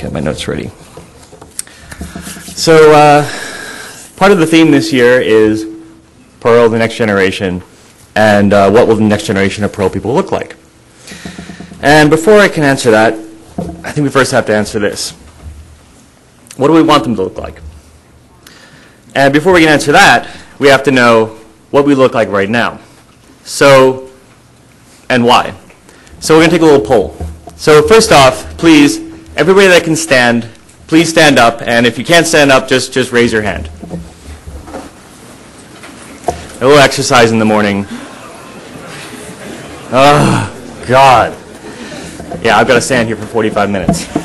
Get my notes ready. So, uh, part of the theme this year is Perl, the next generation, and uh, what will the next generation of Perl people look like? And before I can answer that, I think we first have to answer this. What do we want them to look like? And before we can answer that, we have to know what we look like right now. So, and why. So we're going to take a little poll. So first off, please, everybody that can stand, please stand up. And if you can't stand up, just, just raise your hand. A little exercise in the morning. Oh, God. Yeah, I've got to stand here for 45 minutes. All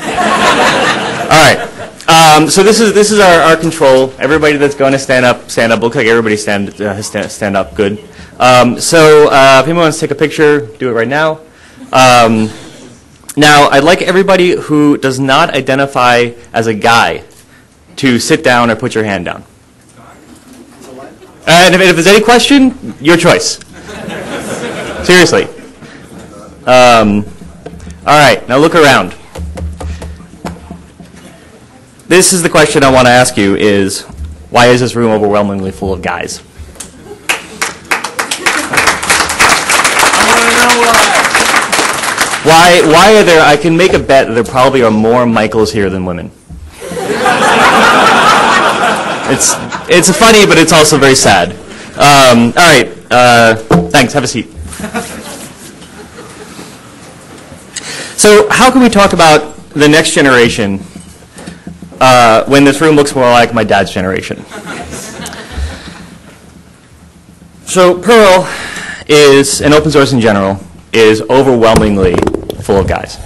right. Um, so this is this is our, our control. Everybody that's going to stand up, stand up. Look like everybody stand uh, stand, stand up. Good. Um, so uh, if anyone wants to take a picture, do it right now. Um, now, I'd like everybody who does not identify as a guy to sit down or put your hand down. And if, if there's any question, your choice. Seriously. Um, all right, now look around. This is the question I want to ask you is, why is this room overwhelmingly full of guys? Why, why are there, I can make a bet that there probably are more Michaels here than women. it's, it's funny, but it's also very sad. Um, all right, uh, thanks, have a seat. So how can we talk about the next generation uh, when this room looks more like my dad's generation? So Perl is, and open source in general, is overwhelmingly full of guys.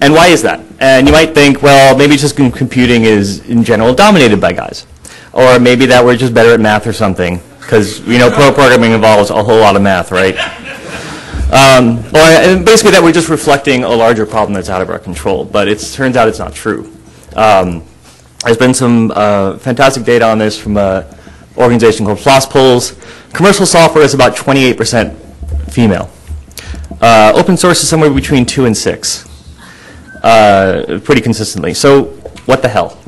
And why is that? And you might think, well, maybe just computing is in general dominated by guys. Or maybe that we're just better at math or something. Because, you know, Perl programming involves a whole lot of math, right? Um, or basically that we're just reflecting a larger problem that's out of our control. But it turns out it's not true. Um, there's been some uh, fantastic data on this from an organization called FLOSSPOLS. Commercial software is about 28% female. Uh, open source is somewhere between 2 and 6, uh, pretty consistently. So what the hell?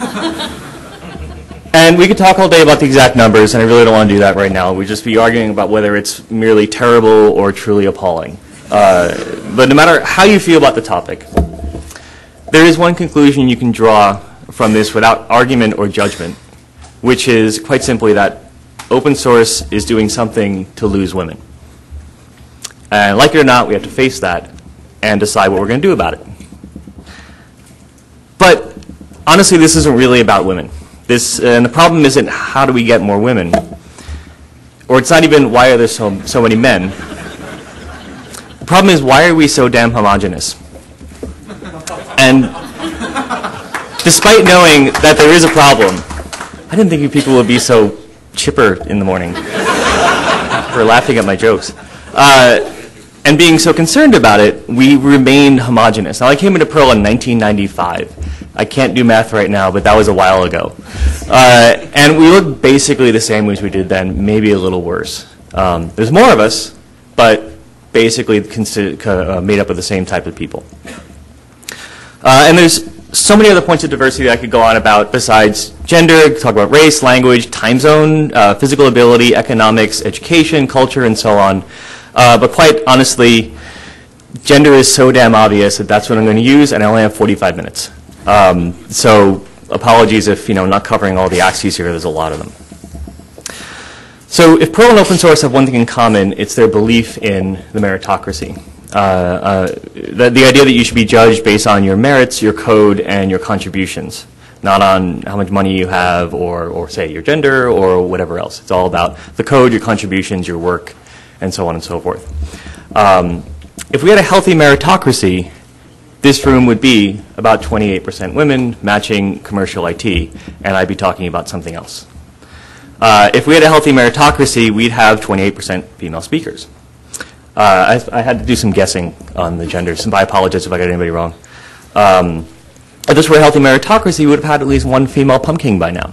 and we could talk all day about the exact numbers, and I really don't want to do that right now. We'd just be arguing about whether it's merely terrible or truly appalling. Uh, but no matter how you feel about the topic, there is one conclusion you can draw from this without argument or judgment, which is quite simply that open source is doing something to lose women. And like it or not, we have to face that and decide what we're going to do about it. But honestly, this isn't really about women. This, and the problem isn't how do we get more women, or it's not even why are there so, so many men. The problem is why are we so damn homogenous? And despite knowing that there is a problem, I didn't think you people would be so chipper in the morning for laughing at my jokes. Uh, and being so concerned about it, we remained homogenous. Now, I came into Perl in 1995. I can't do math right now, but that was a while ago. Uh, and we look basically the same as we did then, maybe a little worse. Um, there's more of us, but basically uh, made up of the same type of people. Uh, and there's so many other points of diversity that I could go on about besides gender, talk about race, language, time zone, uh, physical ability, economics, education, culture, and so on. Uh, but quite honestly, gender is so damn obvious that that's what I'm going to use, and I only have 45 minutes. Um, so apologies if you know not covering all the axes here. There's a lot of them. So if Perl and open source have one thing in common, it's their belief in the meritocracy. Uh, uh, the, the, idea that you should be judged based on your merits, your code, and your contributions, not on how much money you have or, or say your gender or whatever else. It's all about the code, your contributions, your work, and so on and so forth. Um, if we had a healthy meritocracy, this room would be about 28% women matching commercial IT, and I'd be talking about something else. Uh, if we had a healthy meritocracy, we'd have 28% female speakers. Uh, I, I, had to do some guessing on the genders, and I apologize if I got anybody wrong. Um, if this were a healthy meritocracy, we would have had at least one female pumpking by now.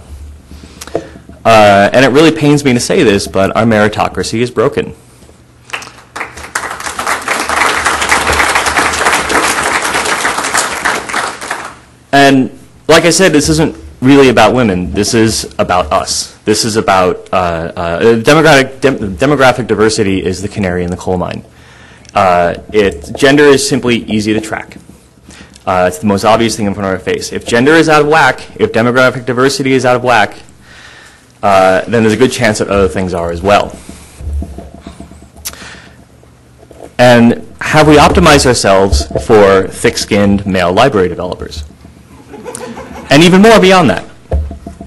Uh, and it really pains me to say this, but our meritocracy is broken. And like I said, this isn't really about women. This is about us. This is about uh, uh, demographic, dem- demographic diversity is the canary in the coal mine. Uh, it, gender is simply easy to track. Uh, it's the most obvious thing in front of our face. If gender is out of whack, if demographic diversity is out of whack, uh, then there's a good chance that other things are as well. And have we optimized ourselves for thick-skinned male library developers? And even more beyond that.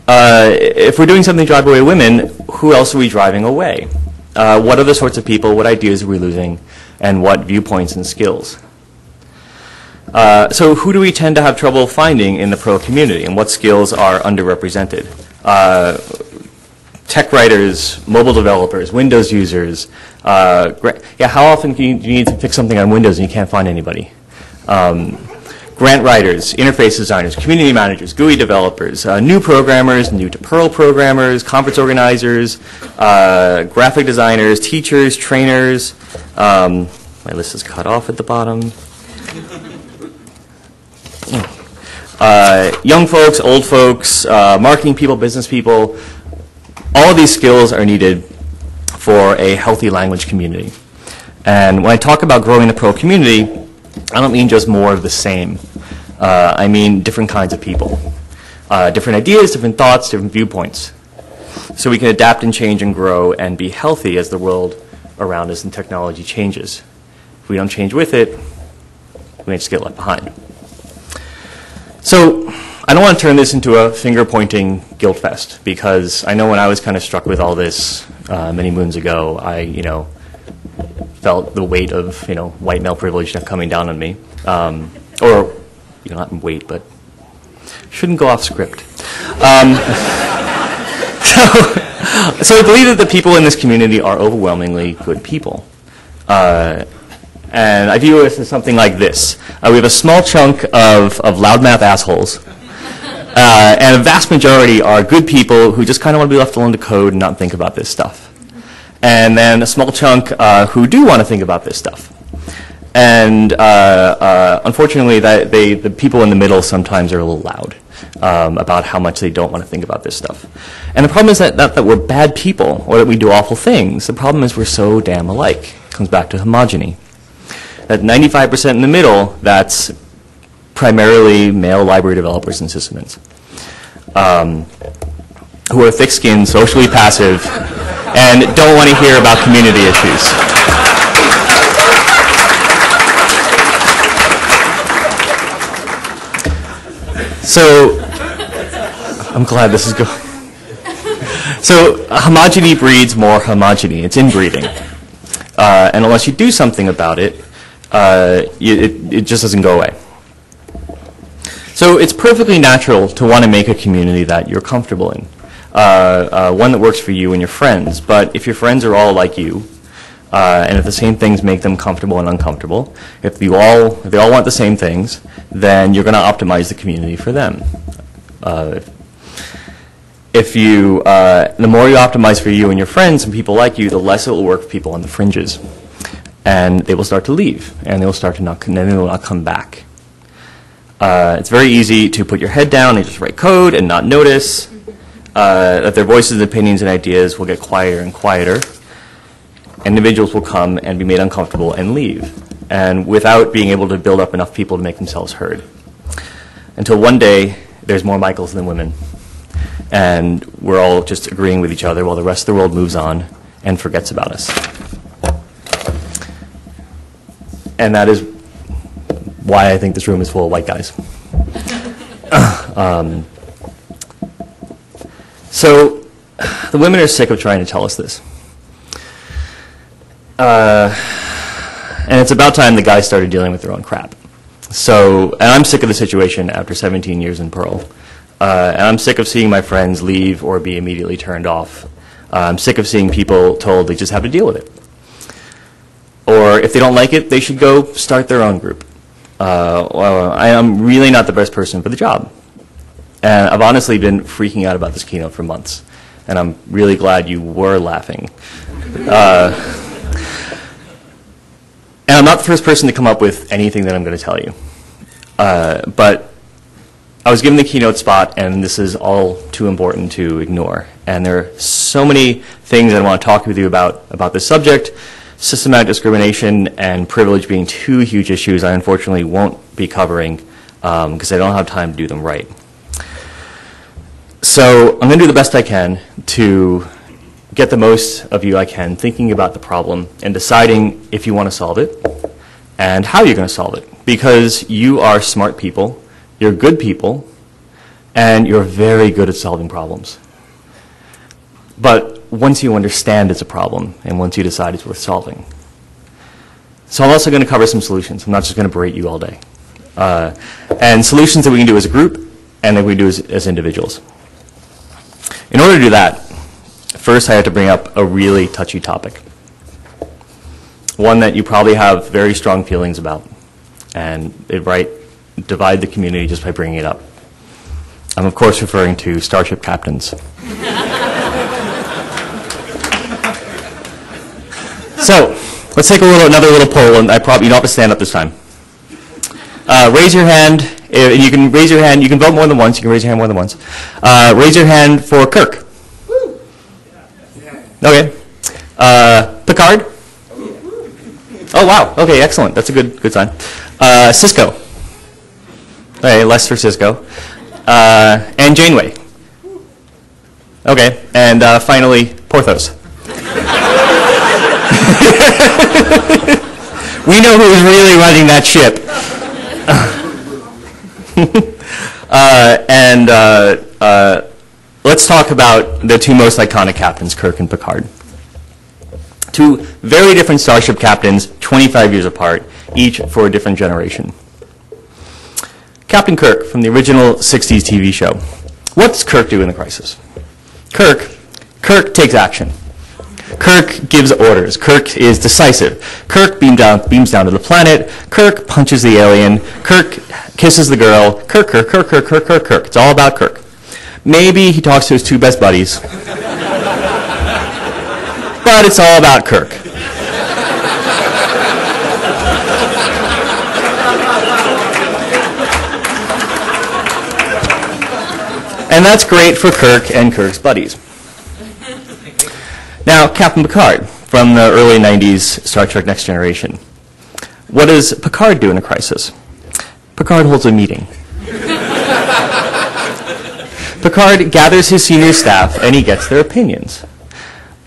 Uh, if we're doing something to drive away women, who else are we driving away? Uh, what other sorts of people, what ideas are we losing, and what viewpoints and skills? Uh, so who do we tend to have trouble finding in the Perl community, and what skills are underrepresented? Uh, tech writers, mobile developers, Windows users. Uh, yeah, how often do you, do you, need to fix something on Windows and you can't find anybody? Um, grant writers, interface designers, community managers, GUI developers, uh, new programmers, new to Perl programmers, conference organizers, uh, graphic designers, teachers, trainers. Um, my list is cut off at the bottom. Uh, young folks, old folks, uh, marketing people, business people, all of these skills are needed for a healthy language community. And when I talk about growing the Perl community, I don't mean just more of the same. Uh, I mean different kinds of people, uh, different ideas, different thoughts, different viewpoints. So we can adapt and change and grow and be healthy as the world around us and technology changes. If we don't change with it, we just get left behind. So I don't want to turn this into a finger pointing guilt fest because I know when I was kind of struck with all this uh, many moons ago, I, you know, felt the weight of, you know, white male privilege coming down on me. Um, or, you know, not weight, but shouldn't go off script. Um, so, so I believe that the people in this community are overwhelmingly good people. Uh, and I view it as something like this. Uh, we have a small chunk of, of loudmouth assholes uh, and a vast majority are good people who just kind of want to be left alone to code and not think about this stuff. And then a small chunk uh, who do want to think about this stuff. And uh, uh, unfortunately, that they, the people in the middle sometimes are a little loud um, about how much they don't want to think about this stuff. And the problem is that not that we're bad people or that we do awful things. The problem is we're so damn alike. It comes back to homogeny. That 95% in the middle, that's primarily male library developers and sysadmins um, who are thick-skinned, socially passive, and don't want to hear about community issues. So, I'm glad this is going. So, homogeny breeds more homogeny. It's inbreeding. Uh, and unless you do something about it, uh, it, it just doesn't go away. So it's perfectly natural to want to make a community that you're comfortable in, uh, uh, one that works for you and your friends. But if your friends are all like you, uh, and if the same things make them comfortable and uncomfortable, if you all if they all want the same things, then you're going to optimize the community for them. Uh, if you uh, the more you optimize for you and your friends and people like you, the less it will work for people on the fringes, and they will start to leave, and they will start to not, and they will not come back. It's very easy to put your head down and just write code and not notice uh, that their voices, opinions, and ideas will get quieter and quieter. Individuals will come and be made uncomfortable and leave, and without being able to build up enough people to make themselves heard. Until one day, there's more Michaels than women, and we're all just agreeing with each other while the rest of the world moves on and forgets about us. And that is why I think this room is full of white guys. um, so the women are sick of trying to tell us this. Uh, and it's about time the guys started dealing with their own crap. So, and I'm sick of the situation after 17 years in Perl. Uh, and I'm sick of seeing my friends leave or be immediately turned off. Uh, I'm sick of seeing people told they just have to deal with it. Or if they don't like it, they should go start their own group uh, well, I am really not the best person for the job. And I've honestly been freaking out about this keynote for months. And I'm really glad you were laughing. Uh, and I'm not the first person to come up with anything that I'm going to tell you. Uh, but I was given the keynote spot, and this is all too important to ignore. And there are so many things that I want to talk with you about about this subject. Systematic discrimination and privilege being two huge issues I unfortunately won't be covering because I don't have time to do them right. So I'm going to do the best I can to get the most of you I can thinking about the problem and deciding if you want to solve it and how you're going to solve it. Because you are smart people, you're good people, and you're very good at solving problems. But once you understand it's a problem and once you decide it's worth solving. So I'm also going to cover some solutions. I'm not just going to berate you all day. Uh, and solutions that we can do as a group and that we do as, as individuals. In order to do that, first I have to bring up a really touchy topic. One that you probably have very strong feelings about. And it might divide the community just by bringing it up. I'm of course referring to starship captains. so, let's take a little, another little poll, and I probably you don't have to stand up this time. Uh, raise your hand. Uh, you can raise your hand. You can vote more than once. You can raise your hand more than once. Uh, raise your hand for Kirk. Okay. Uh, Picard. Oh wow. Okay, excellent. That's a good good sign. Uh, Sisko. Okay, less for Sisko. Uh, and Janeway. Okay, and uh, finally Porthos. we know who's really running that ship. uh, and uh, uh, let's talk about the two most iconic captains, Kirk and Picard. Two very different starship captains, 25 years apart, each for a different generation. Captain Kirk from the original 60s TV show. What does Kirk do in the crisis? Kirk, Kirk takes action. Kirk gives orders. Kirk is decisive. Kirk beam down, beams down to the planet. Kirk punches the alien. Kirk kisses the girl. Kirk, Kirk, Kirk, Kirk, Kirk, Kirk, Kirk. It's all about Kirk. Maybe he talks to his two best buddies. but it's all about Kirk. And that's great for Kirk and Kirk's buddies. Now, Captain Picard from the early 90s Star Trek Next Generation. What does Picard do in a crisis? Picard holds a meeting. Picard gathers his senior staff and he gets their opinions.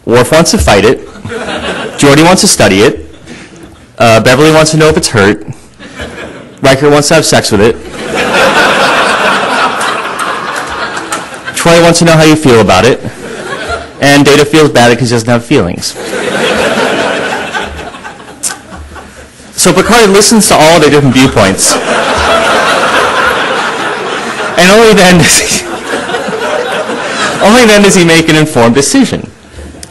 Worf wants to fight it. Geordi wants to study it. Uh, Beverly wants to know if it's hurt. Riker wants to have sex with it. Troi wants to know how you feel about it. And Data feels bad because he doesn't have feelings. so Picard listens to all the different viewpoints. and only then does he, only then does he make an informed decision.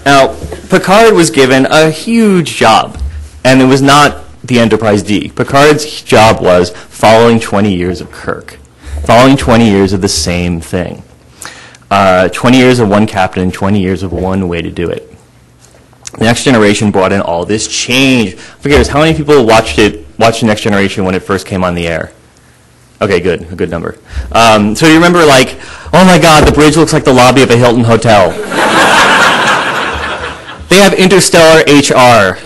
Now, Picard was given a huge job, and it was not the Enterprise D. Picard's job was following 20 years of Kirk, following 20 years of the same thing. Uh, 20 years of one captain, 20 years of one way to do it. The Next Generation brought in all this change. I Forget how many people watched it, watched the Next Generation when it first came on the air? Okay, good, a good number. Um, so you remember like, oh my god, the bridge looks like the lobby of a Hilton hotel. they have interstellar HR.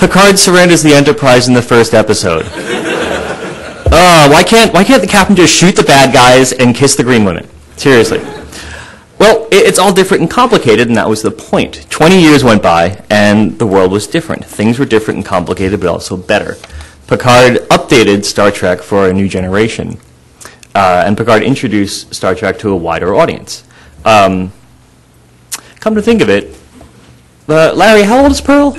Picard surrenders the Enterprise in the first episode. Uh, why can't why can't the captain just shoot the bad guys and kiss the green women? Seriously. Well, it's all different and complicated, and that was the point. 20 years went by, and the world was different. Things were different and complicated, but also better. Picard updated Star Trek for a new generation, uh, and Picard introduced Star Trek to a wider audience. Um, come to think of it, uh, Larry, how old is Perl?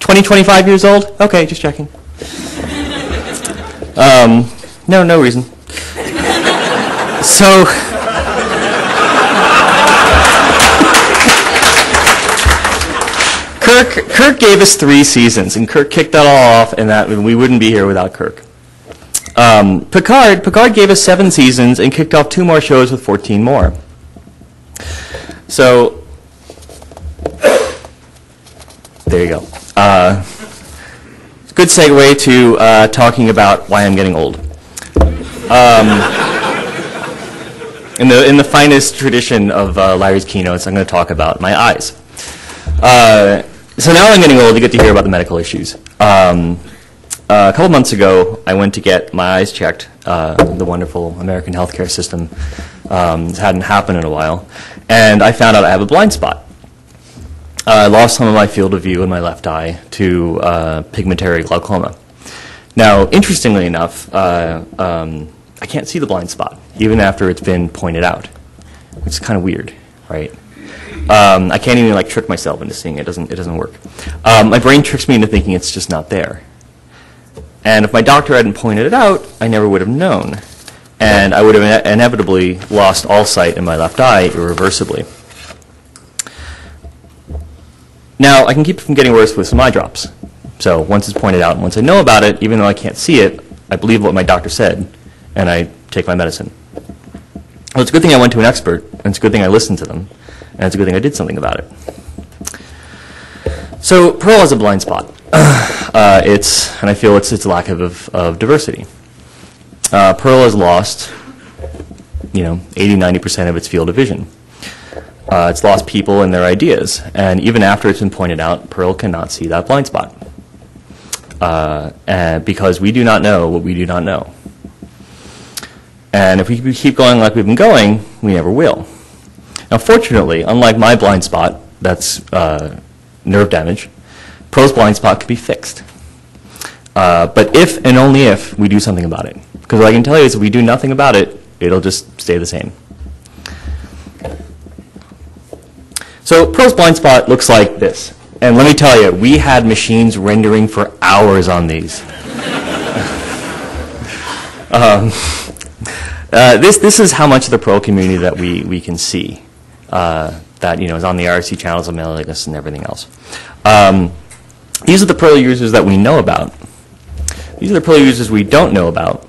20, 25 years old? Okay, just checking. Um, no, no reason. So, Kirk, Kirk gave us three seasons, and Kirk kicked that all off, and that we wouldn't be here without Kirk. Um, Picard, Picard gave us seven seasons and kicked off two more shows with 14 more. So, there you go. Uh, good segue to uh, talking about why I'm getting old. Um, in the in the finest tradition of uh, Larry's keynotes, I'm going to talk about my eyes. Uh, so now I'm getting old. You get to hear about the medical issues. Um, uh, a couple months ago, I went to get my eyes checked. Uh, the wonderful American healthcare system um, hadn't happened in a while, and I found out I have a blind spot. Uh, I lost some of my field of view in my left eye to uh, pigmentary glaucoma. Now, interestingly enough, um, I can't see the blind spot even after it's been pointed out, which is kind of weird, right? Um, I can't even like trick myself into seeing it. It doesn't, it doesn't work. Um, my brain tricks me into thinking it's just not there. And if my doctor hadn't pointed it out, I never would have known. And I would have inevitably lost all sight in my left eye irreversibly. Now, I can keep it from getting worse with some eye drops. So once it's pointed out and once I know about it, even though I can't see it, I believe what my doctor said, and I take my medicine. Well, it's a good thing I went to an expert, and it's a good thing I listened to them, and it's a good thing I did something about it. So Perl has a blind spot. Uh, it's, and I feel it's its lack of, of diversity. Uh, Perl has lost, you know, 80, 90% of its field of vision. Uh, it's lost people and their ideas. And even after it's been pointed out, Perl cannot see that blind spot. Uh, because we do not know what we do not know. And if we keep going like we've been going, we never will. Now, fortunately, unlike my blind spot, that's uh, nerve damage, Perl's blind spot can be fixed. Uh, but if and only if we do something about it. Because what I can tell you is if we do nothing about it, it'll just stay the same. So Perl's blind spot looks like this. And let me tell you, we had machines rendering for hours on these. um, uh, this, this is how much of the Perl community that we, we can see. Uh, that you know is on the IRC channels of mailing lists and everything else. Um, these are the Perl users that we know about. These are the Perl users we don't know about.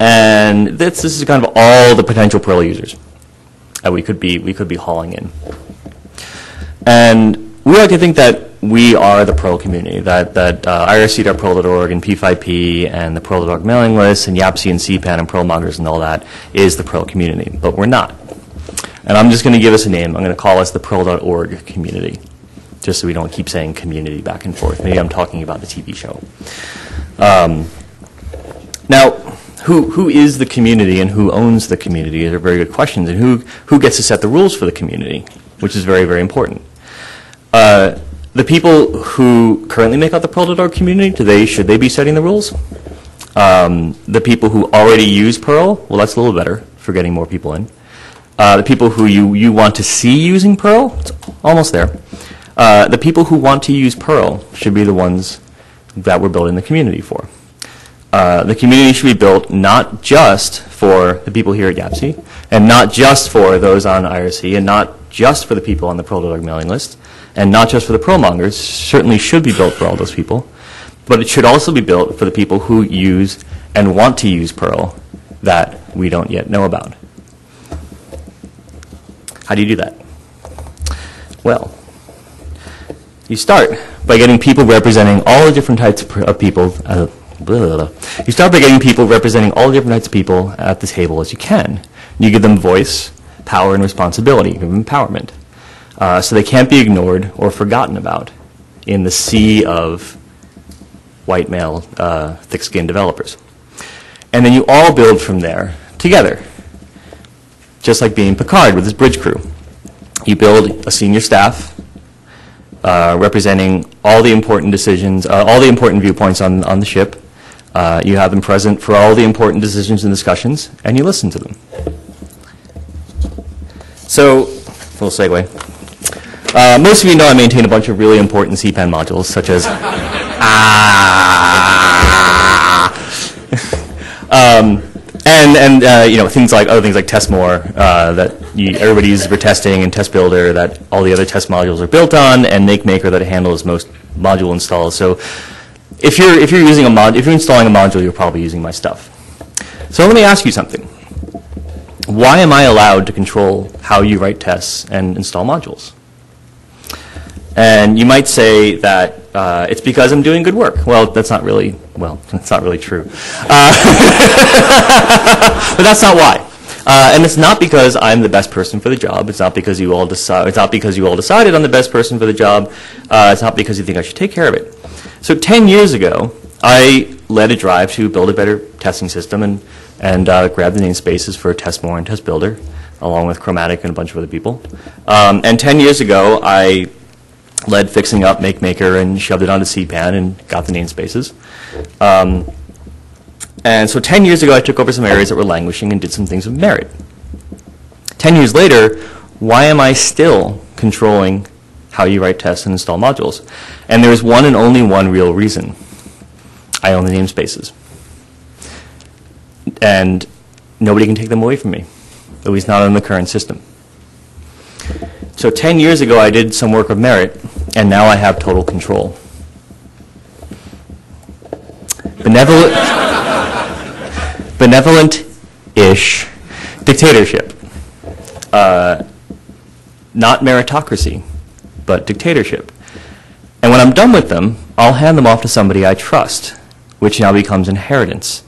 And this, this is kind of all the potential Perl users that we could be, we could be hauling in. And we like to think that we are the Perl community, that, that uh, irc.perl.org and P5P and the Perl.org mailing list and YAPC and CPAN and Perlmongers and all that is the Perl community, but we're not. And I'm just going to give us a name. I'm going to call us the Perl.org community just so we don't keep saying community back and forth. Maybe I'm talking about the TV show. Um, now, who, who is the community and who owns the community? These are very good questions. And who, who gets to set the rules for the community, which is very, very important. Uh, the people who currently make up the Perl Perl.org community, do they, should they be setting the rules? Um, the people who already use Perl, well, that's a little better for getting more people in. Uh, the people who you, you want to see using Perl, it's almost there. Uh, the people who want to use Perl should be the ones that we're building the community for. Uh, the community should be built not just for the people here at YAPC, and not just for those on IRC, and not just for the people on the Perl.org mailing list, and not just for the Perlmongers, certainly should be built for all those people, but it should also be built for the people who use and want to use Perl that we don't yet know about. How do you do that? Well, you start by getting people representing all the different types of people. Uh, blah, blah, blah. You start by getting people representing all the different types of people at the table as you can. You give them voice, power, and responsibility. You give them empowerment. Uh, so they can't be ignored or forgotten about in the sea of white male, uh, thick-skinned developers. And then you all build from there together, just like being Picard with his bridge crew. You build a senior staff uh, representing all the important decisions, uh, all the important viewpoints on, on the ship. Uh, you have them present for all the important decisions and discussions, and you listen to them. So, full segue. Uh, most of you know I maintain a bunch of really important CPAN modules, such as ah, um, and and uh, you know things like other things like TestMore uh, that you, everybody uses for testing and Test Builder that all the other test modules are built on, and MakeMaker that handles most module installs. So if you're if you're using a mod if you're installing a module, you're probably using my stuff. So let me ask you something. Why am I allowed to control how you write tests and install modules? And you might say that uh, it's because I'm doing good work. Well, that's not really, well, that's not really true. Uh, but that's not why. Uh, and it's not because I'm the best person for the job. It's not because you all decide. It's not because you all decided I'm the best person for the job. Uh, it's not because you think I should take care of it. So 10 years ago, I led a drive to build a better testing system and and uh, grabbed the namespaces for TestMore and TestBuilder, along with Chromatic and a bunch of other people. Um, and 10 years ago, I led fixing up MakeMaker and shoved it onto CPAN and got the namespaces. Um, and so 10 years ago, I took over some areas that were languishing and did some things of merit. 10 years later, why am I still controlling how you write tests and install modules? And there's one and only one real reason. I own the namespaces and nobody can take them away from me, at least not in the current system. So 10 years ago, I did some work of merit, and now I have total control. Benevolent, benevolent-ish dictatorship. Uh, not meritocracy, but dictatorship. And when I'm done with them, I'll hand them off to somebody I trust, which now becomes inheritance.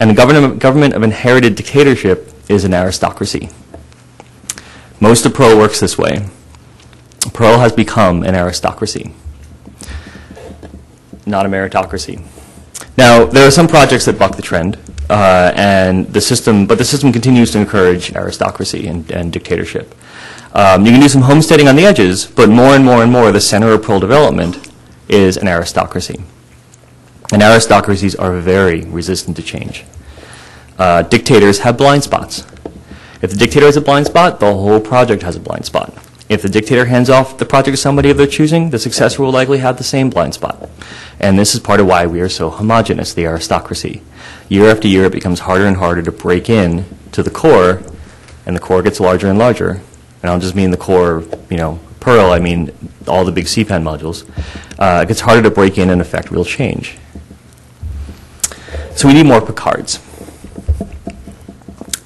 And the government, government of inherited dictatorship is an aristocracy. Most of Perl works this way. Perl has become an aristocracy, not a meritocracy. Now, there are some projects that buck the trend, uh, and the system, but the system continues to encourage aristocracy and, and dictatorship. Um, you can do some homesteading on the edges, but more and more and more, the center of Perl development is an aristocracy. And aristocracies are very resistant to change. Uh, dictators have blind spots. If the dictator has a blind spot, the whole project has a blind spot. If the dictator hands off the project to somebody of their choosing, the successor will likely have the same blind spot. And this is part of why we are so homogenous, the aristocracy. Year after year, it becomes harder and harder to break in to the core, and the core gets larger and larger. And I don't just mean the core, you know, Perl, I mean all the big CPAN modules. Uh, it gets harder to break in and affect real change. So we need more Picards.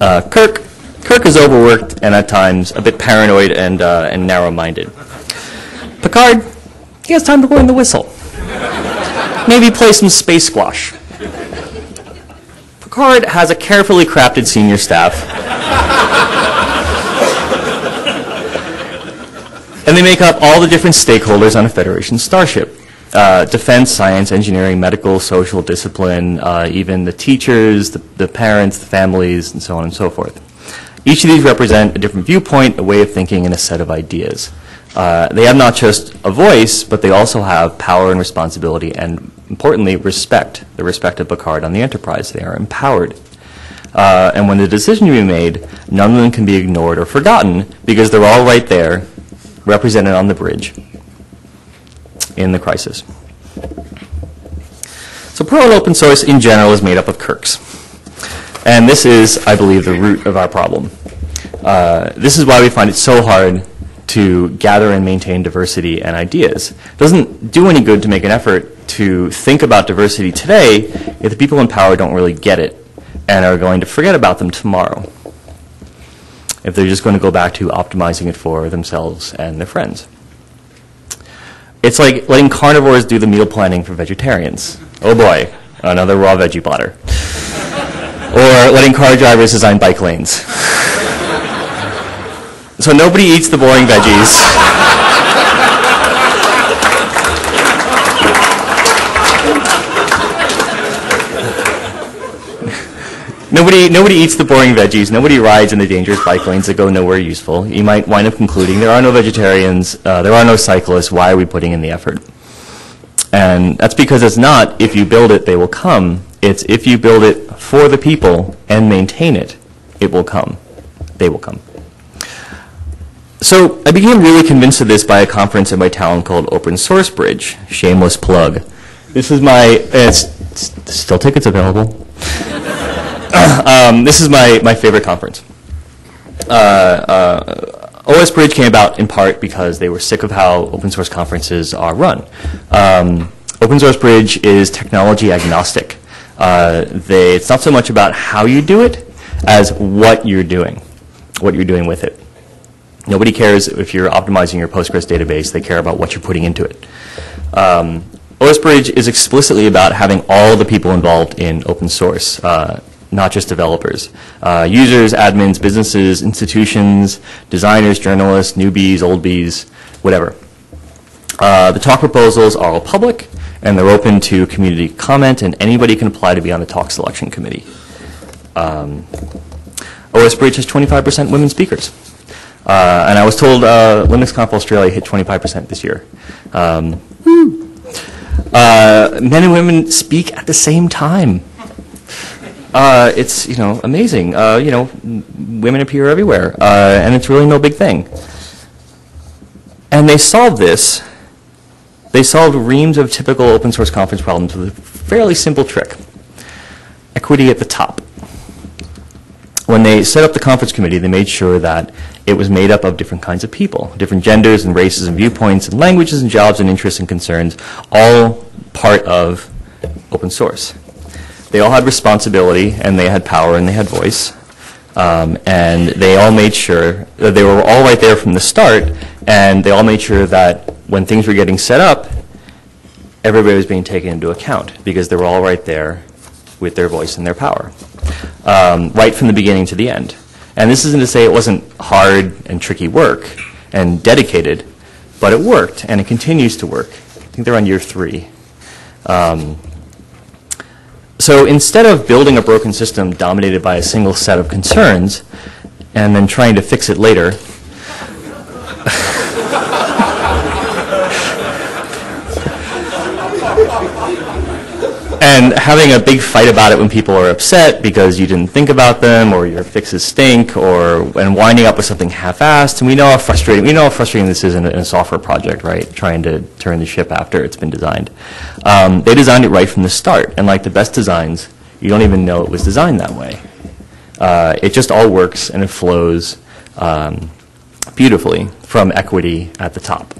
Uh, Kirk, Kirk is overworked and at times a bit paranoid and, uh, and narrow-minded. Picard, he has time to learn the whistle. Maybe play some space squash. Picard has a carefully crafted senior staff. and they make up all the different stakeholders on a Federation starship uh, defense, science, engineering, medical, social, discipline, uh, even the teachers, the, the, parents, the families, and so on and so forth. Each of these represent a different viewpoint, a way of thinking, and a set of ideas. Uh, they have not just a voice, but they also have power and responsibility, and importantly, respect, the respect of Picard on the Enterprise. They are empowered. Uh, and when the decision is made, none of them can be ignored or forgotten because they're all right there, represented on the bridge in the crisis. So Perl open source in general is made up of Kirks. And this is, I believe, the root of our problem. Uh, this is why we find it so hard to gather and maintain diversity and ideas. It doesn't do any good to make an effort to think about diversity today if the people in power don't really get it and are going to forget about them tomorrow. If they're just going to go back to optimizing it for themselves and their friends. It's like letting carnivores do the meal planning for vegetarians. Oh boy, another raw veggie platter. Or letting car drivers design bike lanes. so nobody eats the boring veggies. Nobody, nobody eats the boring veggies. Nobody rides in the dangerous bike lanes that go nowhere useful. You might wind up concluding there are no vegetarians, uh, there are no cyclists. Why are we putting in the effort? And that's because it's not if you build it, they will come. It's if you build it for the people and maintain it, it will come. They will come. So I became really convinced of this by a conference in my town called Open Source Bridge. Shameless plug. This is my, it's still tickets available. um, this is my, my favorite conference. Uh, uh, OS Bridge came about in part because they were sick of how open source conferences are run. Um, open source Bridge is technology agnostic. Uh, they, it's not so much about how you do it as what you're doing, what you're doing with it. Nobody cares if you're optimizing your Postgres database. They care about what you're putting into it. Um, OSBridge is explicitly about having all the people involved in open source, uh, not just developers. Uh, users, admins, businesses, institutions, designers, journalists, newbies, old bees, whatever. Uh, the talk proposals are all public, and they're open to community comment, and anybody can apply to be on the talk selection committee. Um, OSBridge has 25% women speakers. Uh, and I was told uh, LinuxConf Australia hit 25% this year. Um, uh, men and women speak at the same time. Uh, it's you know amazing. Uh, you know, women appear everywhere, uh, and it's really no big thing. And they solved this. They solved reams of typical open source conference problems with a fairly simple trick: equity at the top. When they set up the conference committee, they made sure that it was made up of different kinds of people, different genders and races and viewpoints and languages and jobs and interests and concerns, all part of open source. They all had responsibility and they had power and they had voice. Um, and they all made sure that they were all right there from the start and they all made sure that when things were getting set up, everybody was being taken into account because they were all right there with their voice and their power um, right from the beginning to the end. And this isn't to say it wasn't hard and tricky work and dedicated, but it worked and it continues to work. I think they're on year three. Um, so instead of building a broken system dominated by a single set of concerns and then trying to fix it later, and having a big fight about it when people are upset because you didn't think about them or your fixes stink or and winding up with something half-assed. And we know how frustrating we know how frustrating this is in a, in a software project right? Trying to turn the ship after it's been designed. Um, they designed it right from the start. And like the best designs you don't even know it was designed that way. Uh, it just all works and it flows um, beautifully from equity at the top.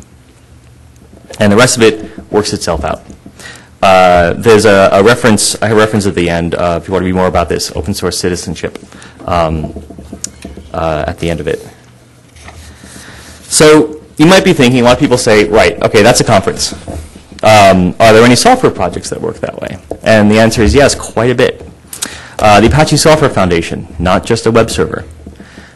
And the rest of it works itself out uh, there's a, a, reference, a reference at the end, uh, if you want to read more about this, open source citizenship um, uh, at the end of it. So you might be thinking, a lot of people say, right, okay, that's a conference. Um, are there any software projects that work that way? And the answer is yes, quite a bit. Uh, the Apache Software Foundation, not just a web server.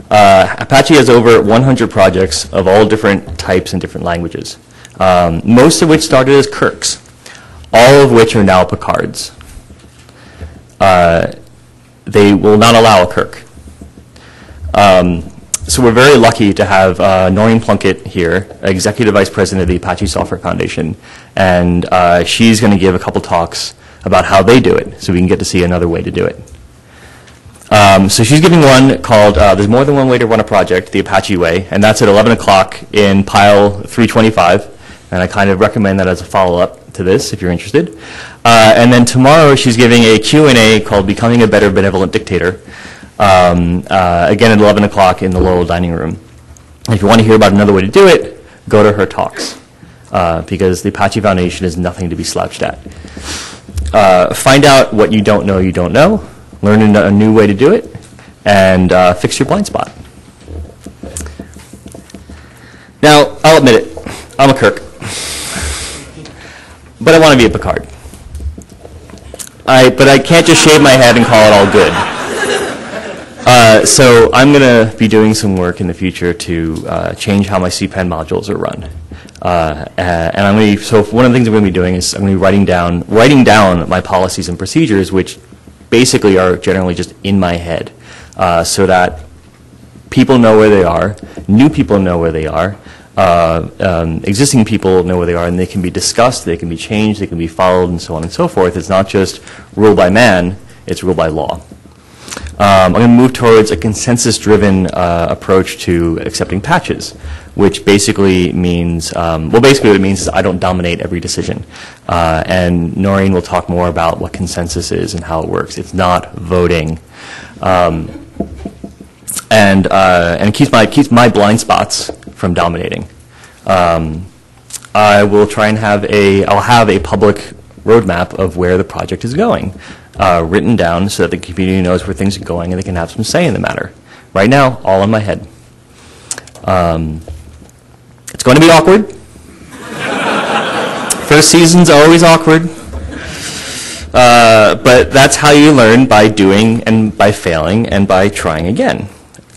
Uh, Apache has over 100 projects of all different types and different languages, um, most of which started as Kirks all of which are now Picards. Uh, they will not allow a Kirk. Um, so we're very lucky to have uh, Noirin Plunkett here, Executive Vice President of the Apache Software Foundation, and uh, she's going to give a couple talks about how they do it, so we can get to see another way to do it. Um, so she's giving one called uh, There's More Than One Way to Run a Project, the Apache Way, and that's at 11 o'clock in Pyle 325, and I kind of recommend that as a follow-up to this if you're interested. Uh, and then tomorrow she's giving a Q&A called Becoming a Better Benevolent Dictator, um, uh, again at 11 o'clock in the Lowell Dining Room. If you want to hear about another way to do it, go to her talks, uh, because the Apache Foundation is nothing to be slouched at. Uh, find out what you don't know you don't know, learn a new way to do it, and uh, fix your blind spot. Now, I'll admit it, I'm a Kirk but I want to be a Picard. I, but I can't just shave my head and call it all good. Uh, so I'm going to be doing some work in the future to uh, change how my CPAN modules are run. Uh, and I'm going to so one of the things I'm going to be doing is I'm going to be writing down writing down my policies and procedures, which basically are generally just in my head, uh, so that people know where they are, new people know where they are, uh, um, existing people know where they are and they can be discussed, they can be changed, they can be followed, and so on and so forth. It's not just rule by man, it's rule by law. Um, I'm going to move towards a consensus-driven uh, approach to accepting patches, which basically means, um, well, basically what it means is I don't dominate every decision. Uh, and Noirin will talk more about what consensus is and how it works. It's not voting. Um, and uh, and keeps my keeps my blind spots from dominating. Um, I will try and have a, I'll have a public roadmap of where the project is going, uh, written down so that the community knows where things are going and they can have some say in the matter. Right now, all in my head. Um, it's going to be awkward. First season's always awkward. Uh, but that's how you learn by doing and by failing and by trying again.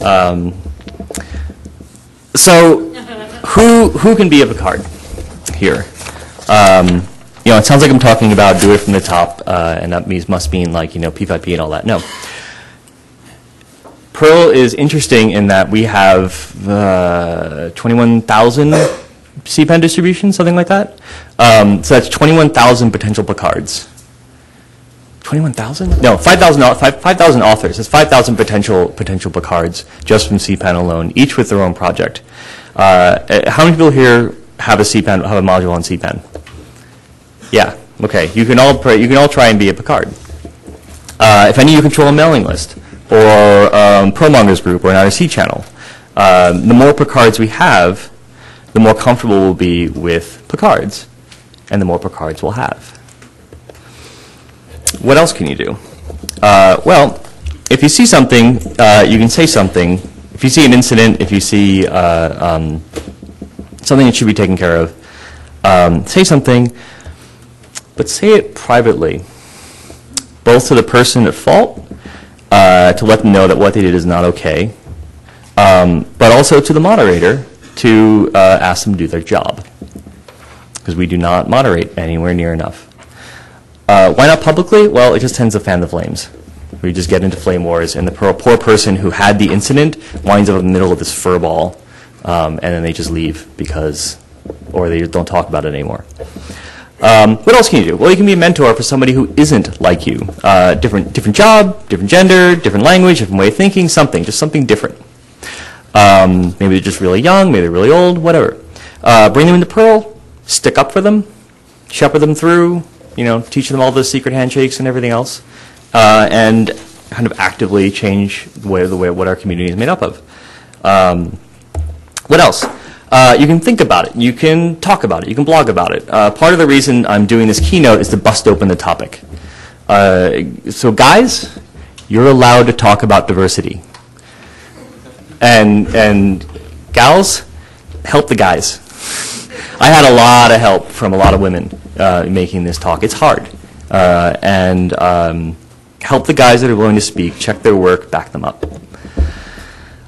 Um, so, who who can be a Picard here? Um, you know, it sounds like I'm talking about do it from the top, uh, and that means must mean like you know P5P and all that. No. Perl is interesting in that we have uh, 21,000 CPAN distributions, something like that. Um, so that's 21,000 potential Picards. 21,000? No, 5,000 au- 5 authors. It's 5,000 potential potential Picards just from CPAN alone, each with their own project. Uh, uh, how many people here have a CPAN, have a module on CPAN? Yeah. Okay. You can all pray, you can all try and be a Picard. Uh, if any, you control a mailing list or um, Perl Mongers group or an IRC channel. Um, the more Picards we have, the more comfortable we'll be with Picards, and the more Picards we'll have. What else can you do? Uh, well, if you see something, uh, you can say something. If you see an incident, if you see uh, um, something that should be taken care of, um, say something, but say it privately, both to the person at fault, uh, to let them know that what they did is not okay, um, but also to the moderator to uh, ask them to do their job. Because we do not moderate anywhere near enough. Uh, why not publicly? Well, it just tends to fan the flames. We just get into flame wars, and the poor, poor person who had the incident winds up in the middle of this fur ball, um, and then they just leave because, or they don't talk about it anymore. Um, what else can you do? Well, you can be a mentor for somebody who isn't like you. Uh, different, different job, different gender, different language, different way of thinking, something, just something different. Um, maybe they're just really young, maybe they're really old, whatever. Uh, bring them into Perl, stick up for them, shepherd them through, you know, teach them all the secret handshakes and everything else, uh, and kind of actively change the way, the way what our community is made up of. Um, what else? Uh, you can think about it. You can talk about it. You can blog about it. Uh, part of the reason I'm doing this keynote is to bust open the topic. Uh, so, guys, you're allowed to talk about diversity. And, and gals, help the guys. I had a lot of help from a lot of women uh, making this talk. It's hard. Uh, and um, help the guys that are willing to speak, check their work, back them up.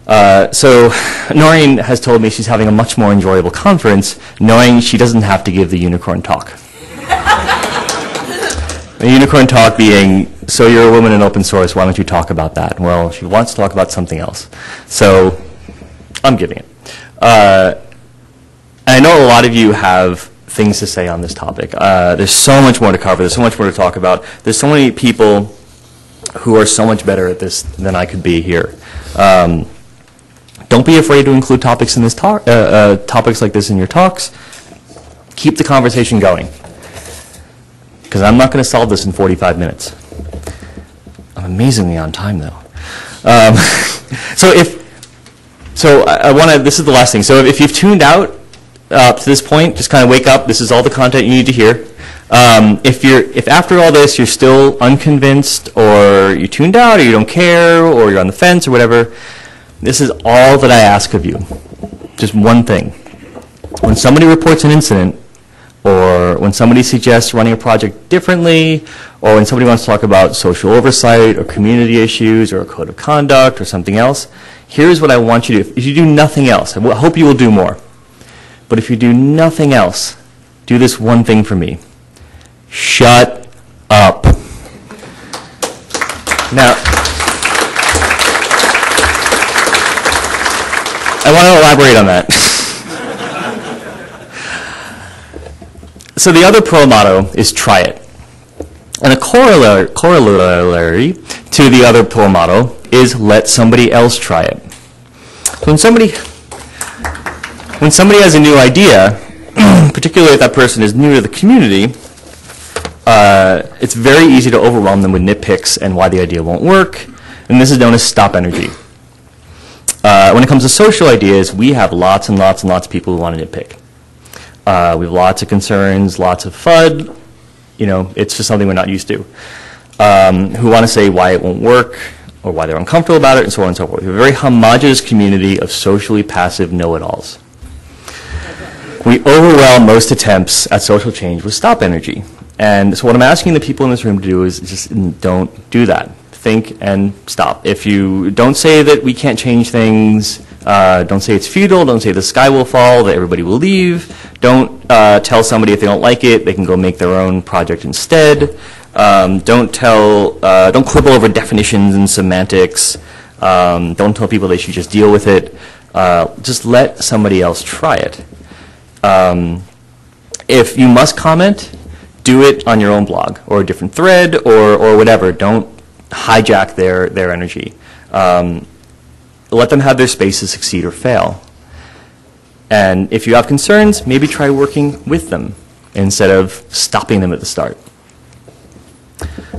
Uh, so Noirin has told me she's having a much more enjoyable conference knowing she doesn't have to give the unicorn talk. the unicorn talk being, so you're a woman in open source, why don't you talk about that? Well, she wants to talk about something else. So I'm giving it. Uh, I know a lot of you have things to say on this topic. Uh, there's so much more to cover. There's so much more to talk about. There's so many people who are so much better at this than I could be here. Um, don't be afraid to include topics in this talk, uh, uh, topics like this in your talks. Keep the conversation going, because I'm not going to solve this in 45 minutes. I'm amazingly on time, though. Um, so if so, I, I want to. This is the last thing. So if you've tuned out uh, up to this point, just kind of wake up. This is all the content you need to hear. Um, if you're, if after all this you're still unconvinced, or you tuned out, or you don't care, or you're on the fence, or whatever, this is all that I ask of you. Just one thing. When somebody reports an incident, or when somebody suggests running a project differently, or when somebody wants to talk about social oversight, or community issues, or a code of conduct, or something else, here's what I want you to do. If you do nothing else, I hope you will do more. But if you do nothing else, do this one thing for me. Shut up. Now, I want to elaborate on that. so the other Perl motto is try it. And a corollary, corollary to the other Perl motto is let somebody else try it. So when somebody when somebody has a new idea, particularly if that person is new to the community, uh, it's very easy to overwhelm them with nitpicks and why the idea won't work. And this is known as stop energy. Uh, when it comes to social ideas, we have lots and lots and lots of people who want to nitpick. Uh, we have lots of concerns, lots of FUD. You know, it's just something we're not used to. Um, who want to say why it won't work or why they're uncomfortable about it and so on and so forth. We have a very homogenous community of socially passive know-it-alls. We overwhelm most attempts at social change with stop energy. And so what I'm asking the people in this room to do is just don't do that. Think and stop. If you don't say that we can't change things, uh, don't say it's futile, don't say the sky will fall, that everybody will leave, don't uh, tell somebody if they don't like it, they can go make their own project instead. Um, don't tell, uh, don't quibble over definitions and semantics. Um, don't tell people they should just deal with it. Uh, just let somebody else try it. Um, if you must comment, do it on your own blog or a different thread or, or whatever. Don't hijack their, their energy. Um, let them have their space to succeed or fail. And if you have concerns, maybe try working with them instead of stopping them at the start.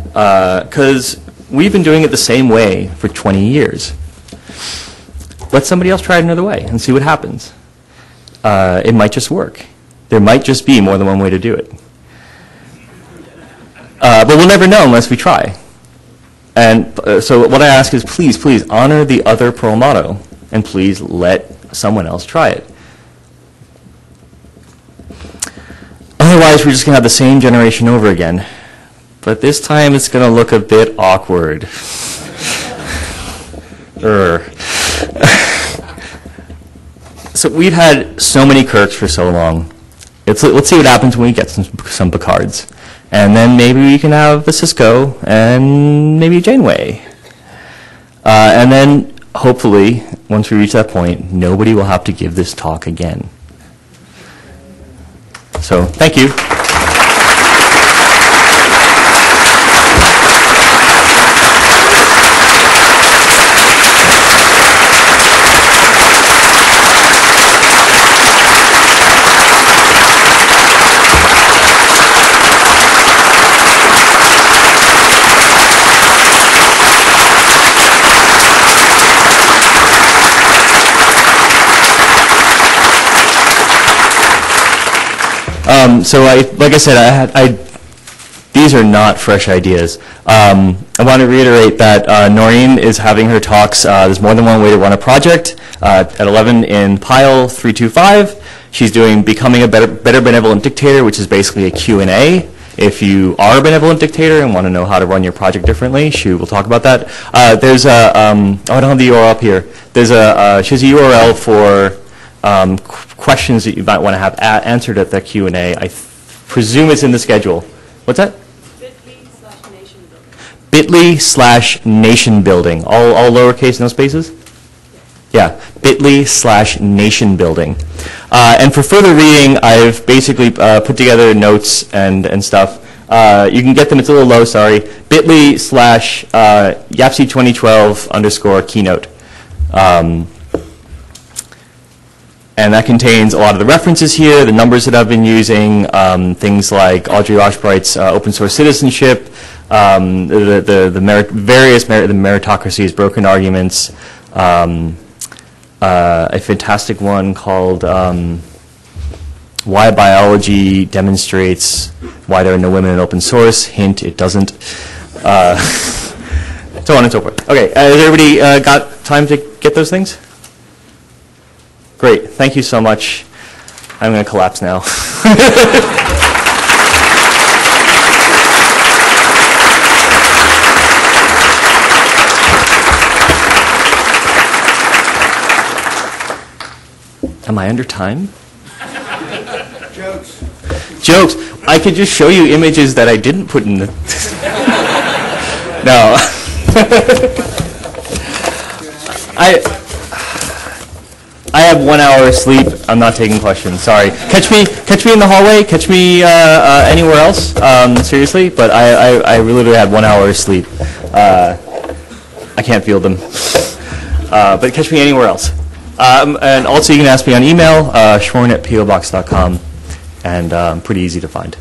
Because uh, we've been doing it the same way for 20 years. Let somebody else try it another way and see what happens. Uh, it might just work. There might just be more than one way to do it. Uh, but we'll never know unless we try. And uh, so what I ask is please, please honor the other Perl motto and please let someone else try it. Otherwise, we're just going to have the same generation over again. But this time it's going to look a bit awkward. so we've had so many Kirks for so long. Let's, let's see what happens when we get some, some Picards. And then maybe we can have a Sisko and maybe a Janeway. Uh, and then hopefully, once we reach that point, nobody will have to give this talk again. So thank you. Um, so I, like I said, I, I, these are not fresh ideas. Um, I want to reiterate that uh, Noirin is having her talks. Uh, there's more than one way to run a project uh, at 11 in Pyle 325. She's doing Becoming a Better, Better Benevolent Dictator, which is basically a Q&A. If you are a benevolent dictator and want to know how to run your project differently, she will talk about that. Uh, there's a, um, oh, I don't have the URL up here. There's a, uh, she has a URL for um, questions that you might want to have answered at the Q&A. I presume it's in the schedule. What's that? Bitly slash nation building. All, all lowercase, no spaces? Yeah, bit.ly slash nation building. Uh, and for further reading, I've basically uh, put together notes and, and stuff. Uh, you can get them, it's a little low, sorry. bit.ly slash uh, YAPC 2012 underscore keynote. Um, and that contains a lot of the references here, the numbers that I've been using, um, things like Audrey Eschright's uh, open source citizenship, um, the, the, the merit, various merit, the meritocracy's broken arguments, um, uh, a fantastic one called um, Why Biology Demonstrates Why There Are No Women in Open Source. Hint, it doesn't. Uh, so on and so forth. Okay, uh, has everybody uh, got time to get those things? Great. Thank you so much. I'm going to collapse now. Am I under time? Jokes. Jokes. I could just show you images that I didn't put in the. no. I. I have one hour of sleep. I'm not taking questions. Sorry. Catch me, catch me in the hallway. Catch me uh, uh, anywhere else. Um, seriously, but I, I, I literally have one hour of sleep. Uh, I can't feel them. Uh, but catch me anywhere else. Um, and also, you can ask me on email, uh, at pobox.com, and um, pretty easy to find.